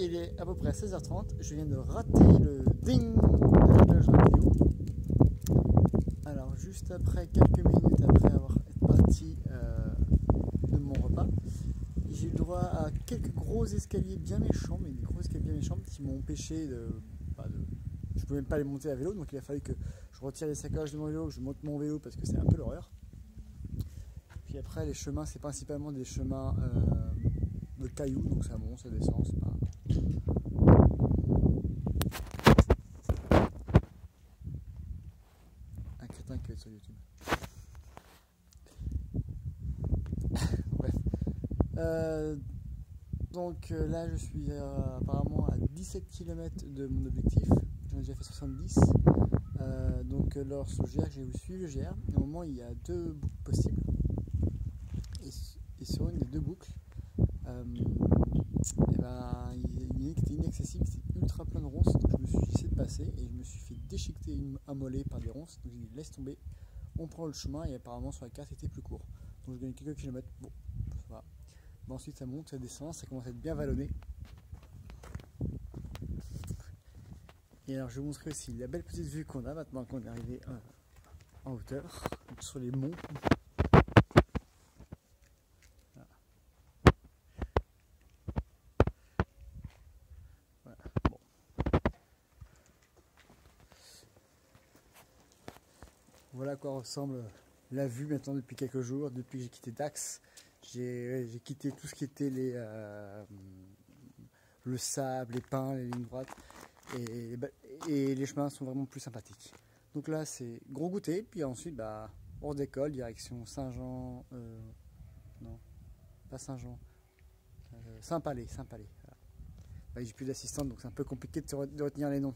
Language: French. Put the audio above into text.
il est à peu près 16h30. Je viens de rater le ding de la vidéo. Alors, juste après, quelques minutes après avoir été parti euh, de mon repas, j'ai eu le droit à quelques gros escaliers bien méchants, mais des gros escaliers bien méchants qui m'ont empêché de, bah, de. Je pouvais même pas les monter à vélo, donc il a fallu que je retire les sacoches de mon vélo, que je monte mon vélo parce que c'est un peu l'horreur. Puis après, les chemins, c'est principalement des chemins euh, de cailloux, donc ça monte, ça descend, c'est pas. Être sur YouTube. Bref. Euh, donc euh, là, je suis euh, apparemment à 17 km de mon objectif. J'en ai déjà fait 70. Euh, donc lors sur le GR, vous suivre le GR. Au moment, il y a deux boucles possibles. Et, et sur une des deux boucles, euh, eh ben, il était inaccessible, c'était ultra plein de ronces. Donc je me suis essayé de passer et je une, un mollet par des ronces. Donc j'ai laisse tomber, on prend le chemin et apparemment sur la carte c'était plus court. Donc je gagne quelques kilomètres. Bon, ça va. Ensuite ça monte, ça descend, ça commence à être bien vallonné. Et alors je vous montrer aussi la belle petite vue qu'on a maintenant qu'on est arrivé euh, en hauteur, sur les monts. Voilà à quoi ressemble la vue maintenant depuis quelques jours, depuis que j'ai quitté Dax. J'ai quitté tout ce qui était euh, le sable, les pins, les lignes droites. Et, bah, et les chemins sont vraiment plus sympathiques. Donc là, c'est gros goûter, puis ensuite, bah, on redécolle, direction Saint-Jean. euh, non, pas Saint-Jean. euh, Saint-Palais, Saint-Palais. Bah, J'ai plus d'assistante, donc c'est un peu compliqué de retenir les noms.